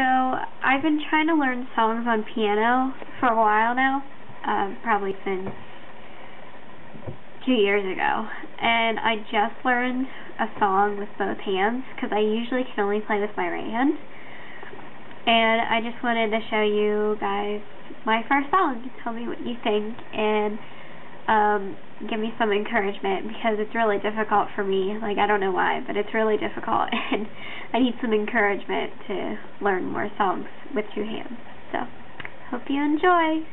so I've been trying to learn songs on piano for a while now, um, probably since two years ago, and I just learned a song with both hands because I usually can only play with my right hand, and I just wanted to show you guys my first song. Tell me what you think, and um, give me some encouragement because it's really difficult for me. Like, I don't know why, but it's really difficult, and I need some encouragement to learn more songs with two hands. So, hope you enjoy.